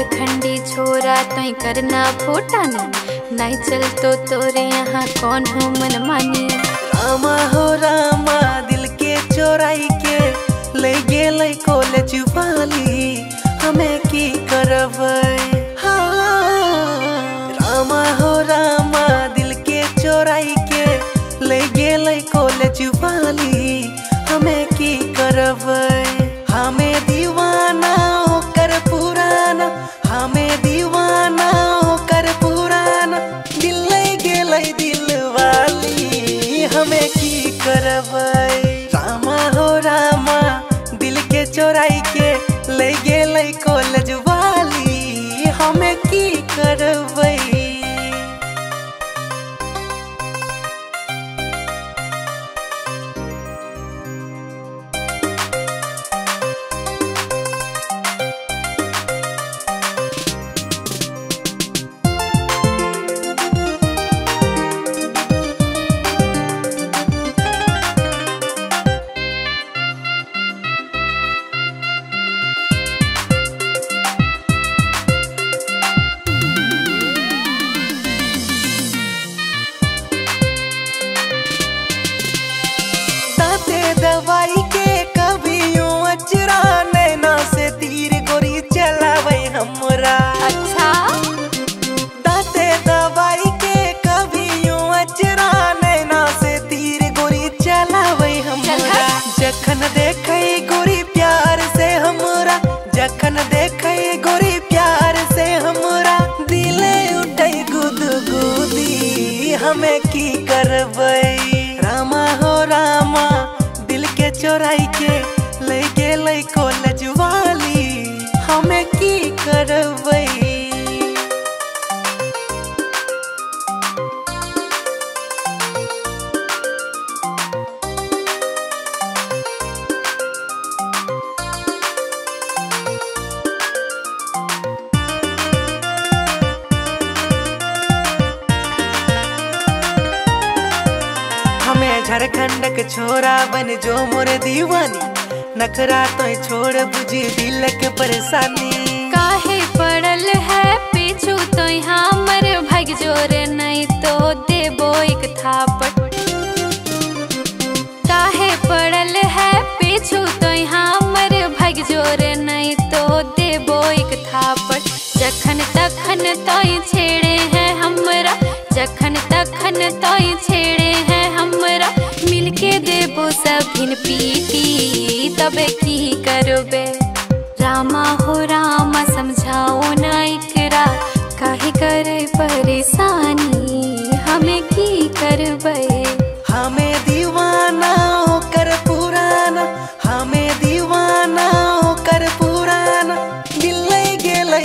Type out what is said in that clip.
नखरा तो करना फूटानी नहीं चल तो तोरे यहाँ कौन हो मन मानी रामा हो रामा, दिल के चोराई के, ले गेलै कॉलेज वाली। हमें की करबै हाँ। रामा हो रामा, दिल के चोराई के, ले गेलै कॉलेज वाली। हमें की करबै हमें की करबै की करबै रामा हो रामा दिल के चोराई के हमें झारखंड के छोरा बन जो मोर दीवानी। नखरा तो छोड़ बुझी दिल के परेशानी। काहे पड़ल है पीछू तो यहाँ मर भाग जोरे नहीं तो देबो एक थापट। काहे पड़ल है पीछू तो यहाँ मर भाग जोरे नहीं तो देबो एक थापट। हमें दीवाना होकर पुराना हमें दीवाना होकर पुराना। दिल गेलै